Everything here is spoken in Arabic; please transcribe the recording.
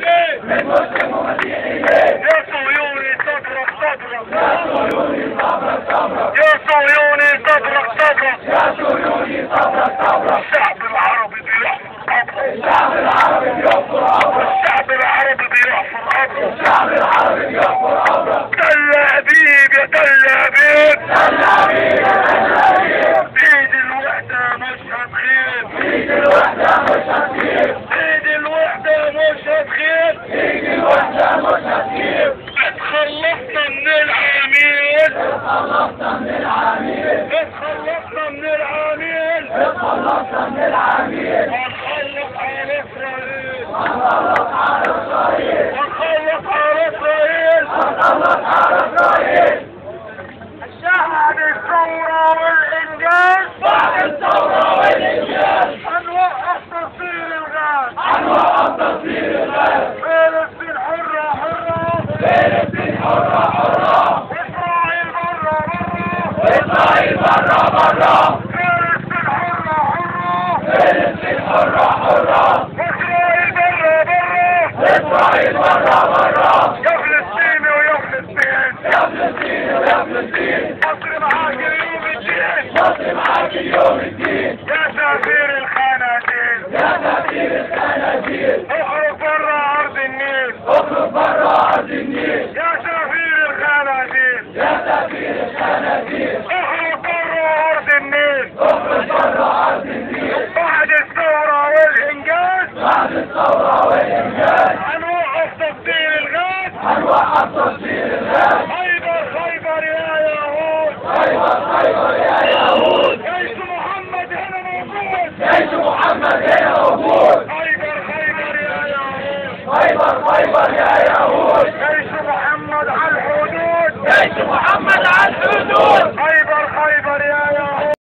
ليه من مسلم ومسيحي ليه يا صهيوني صبرك صبرك يا الشعب العربي بيحفر قبرك الشعب العربي بيحفر بيحفر من العميل. ونخلص على اسرائيل ونخلص على إسرائيل ونخلص على اسرائيل ونخلص على إسرائيل بعد الثورة والإنجاز بعد الثورة والإنجاز هنوقف تصدير الغاز. هنوقف تصدير الغاز. فلسطين حرة حرة. فلسطين حرة حرة. وإسرائيل برا برا وإسرائيل برا برا حرة حرة وإسرائيل برا برا وإسرائيل برا برا يا فلسطين ويا فلسطين يا فلسطين مصر معاك ليوم الدين مصر معاك ليوم الدين يا سفير الخنازير يا سفير الخنازير اخرج برا أرض النيل اخرج برا أرض النيل يا سفير الخنازير يا سفير الخنازير اخرج برا أرض النيل اخرج برا أرض النيل بعد الثورة والإنجاز بعد الثورة والإنجاز هنوقف تصدير الغاز خيبر خيبر يا يهود خيبر خيبر يا يهود جيش محمد هنا موجود. جيش محمد هنا موجود. خيبر خيبر يا يهود خيبر خيبر يا